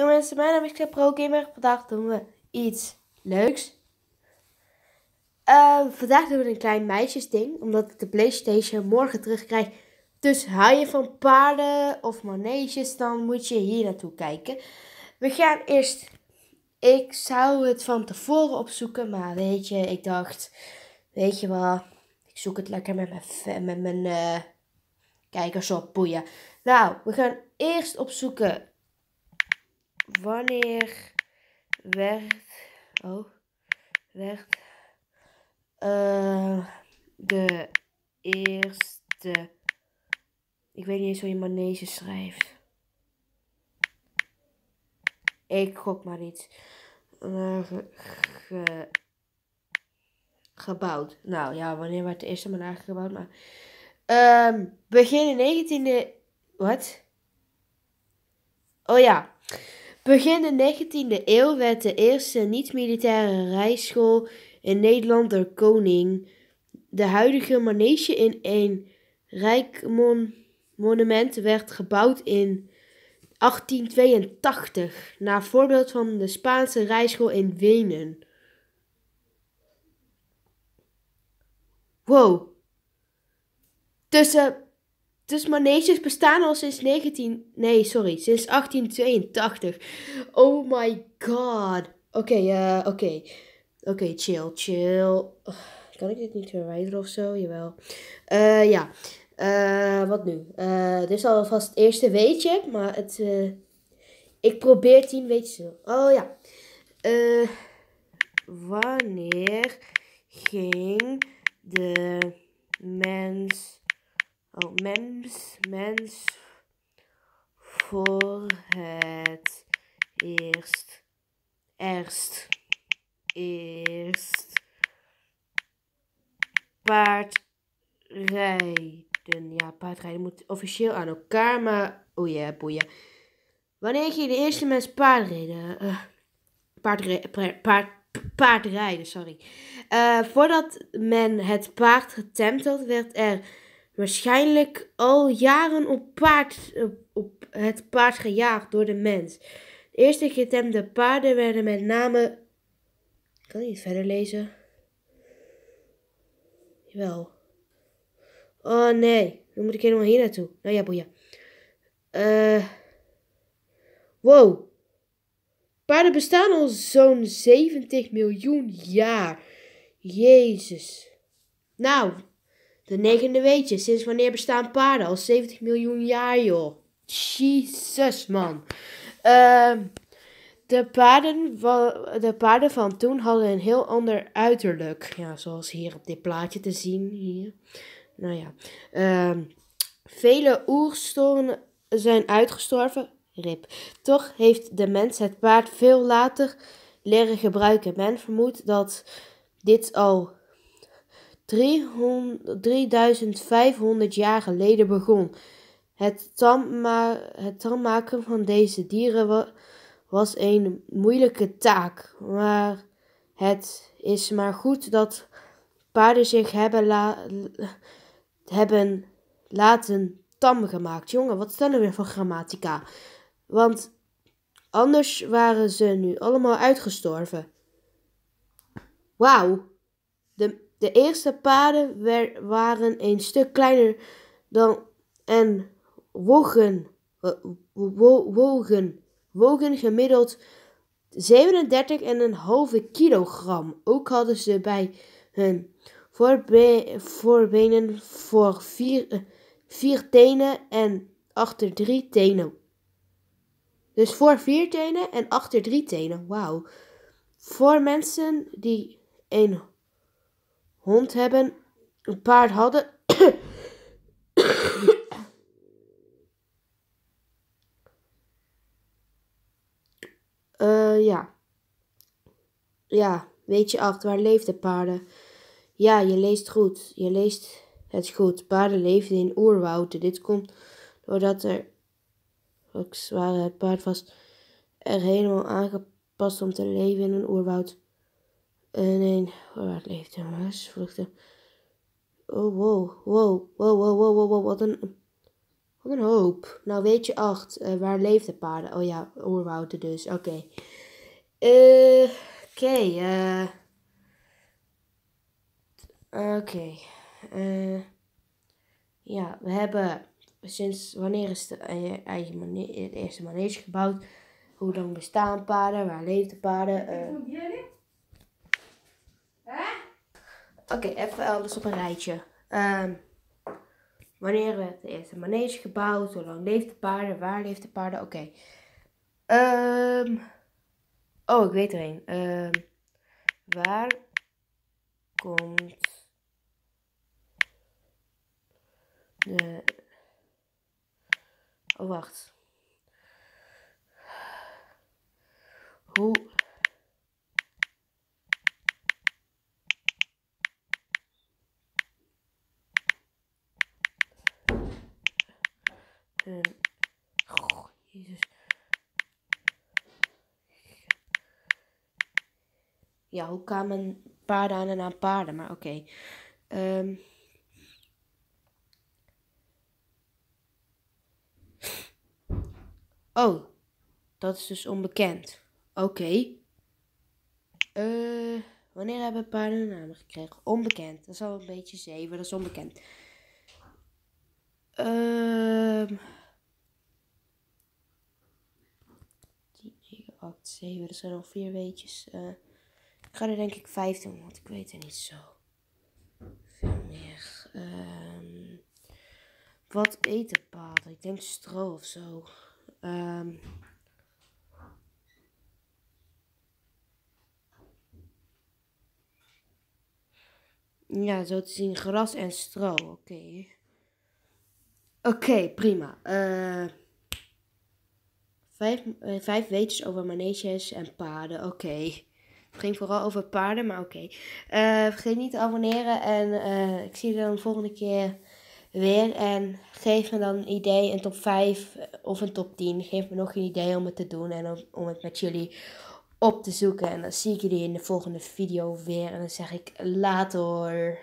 Jongens, mijn naam is Pro Gamer. Vandaag doen we iets leuks. Uh, vandaag doen we een klein meisjesding, omdat ik de Playstation morgen terugkrijg. Dus hou je van paarden of maneges, dan moet je hier naartoe kijken. We gaan eerst... Ik zou het van tevoren opzoeken, maar weet je, ik dacht... Weet je wel, ik zoek het lekker met mijn, met mijn uh, kijkers op, boeien. Nou, we gaan eerst opzoeken wanneer werd, oh, werd uh, de eerste, ik weet niet eens hoe je manege schrijft. Ik gok maar iets. Uh, ge, gebouwd. Nou ja, wanneer werd de eerste manege gebouwd? Maar, um, begin 19e, wat? Oh ja. Begin de 19e eeuw werd de eerste niet-militaire rijschool in Nederland door koning. De huidige manege in een rijkmonument werd gebouwd in 1882, naar voorbeeld van de Spaanse rijschool in Wenen. Wow. Tussen dus maneges bestaan al sinds 19... Nee, sorry. Sinds 1882. Oh my god. Oké, uh, oké. Oké, chill, chill. kan ik dit niet verwijderen of zo? Jawel. Uh, ja. Uh, wat nu? Dit is alvast het eerste weetje, maar het... Ik probeer tien weetjes Oh ja. Wanneer ging de mens Oh, mens, mens voor het eerst, eerst, eerst paardrijden. Ja, paardrijden moet officieel aan elkaar, maar oh ja, yeah, boeien. Wanneer ging de eerste mens paardrijden? Uh, paardrijden, paard, paardrijden, sorry. Uh, voordat men het paard getempeld werd er waarschijnlijk al jaren op, paard, op, het paard gejaagd door de mens. De eerste getemde paarden werden met name. Ik kan niet verder lezen. Jawel. Oh nee, dan moet ik helemaal hier naartoe. Nou ja, boeien. Uh, wow. Paarden bestaan al zo'n 70 miljoen jaar. Jezus. Nou, de negende weetje. Sinds wanneer bestaan paarden? Al 70 miljoen jaar, joh. Jesus, man. Uh, de, paarden de paarden van toen hadden een heel ander uiterlijk. Ja, zoals hier op dit plaatje te zien. Hier. Nou ja. Uh, vele oerstoren zijn uitgestorven. Rip. Toch heeft de mens het paard veel later leren gebruiken. Men vermoedt dat dit al 3500 jaar geleden begon. Het, tamma het tammaken van deze dieren was een moeilijke taak, maar het is maar goed dat paarden zich hebben, la hebben laten tam gemaakt. Jongen, wat staan er weer voor grammatica? Want anders waren ze nu allemaal uitgestorven. Wauw. De de eerste paarden waren een stuk kleiner dan en wogen, wogen, wogen gemiddeld 37,5 kilogram. Ook hadden ze bij hun voorbenen voor vier, eh, vier tenen en achter drie tenen. Dus voor vier tenen en achter drie tenen. Wauw. Voor mensen die een hond hebben, een paard hadden. uh, ja. Ja, weet je acht, waar leefden paarden? Ja, je leest goed. Je leest het goed. Paarden leefden in oerwouden. Dit komt doordat er, ook zwaar het paard was, er helemaal aangepast om te leven in een oerwoud. En nee, waar leeft hij maar? Vluchten. Oh, wow, wow, wow, wow, wow, wow, wat een... Wat een hoop. Nou, weet je acht. Uh, waar leefden paarden? Oh ja, oerwouden dus. Oké. Okay. Uh, Oké. Okay, Oké. Okay. ja, we hebben sinds wanneer is de eigen manege, het eerste manege gebouwd? Hoe lang bestaan paarden? Waar leefden paarden? Uh, Oké, okay, even alles op een rijtje. Um, wanneer werd de eerste manege gebouwd? Hoe lang leefden paarden? Waar leefden paarden? Oké. Okay. Um, oh, ik weet er een. Um, waar komt de... Oh, wacht. Hoe En, oh, Jezus. Ja, hoe kwamen paarden aan de naam paarden? Maar oké. Okay. Um, oh, dat is dus onbekend. Oké. Okay. Uh, wanneer hebben paarden naam gekregen? Onbekend. Dat is al een beetje zeven, dat is onbekend. Ehm... 8, 7. Er zijn nog vier weetjes. Uh, ik ga er denk ik 5 doen, want ik weet er niet zo veel meer. Um, wat eten paarden? Ik denk stro of zo. Um, ja, zo te zien gras en stro. Oké. Oké, prima. Uh, Vijf, uh, vijf weetjes over maneges en paarden. Oké. Het ging vooral over paarden, maar oké. Uh, vergeet niet te abonneren en uh, ik zie je dan de volgende keer weer. En geef me dan een idee, een top 5 of een top 10. Geef me nog een idee om het te doen en om, om het met jullie op te zoeken. En dan zie ik jullie in de volgende video weer. En dan zeg ik later.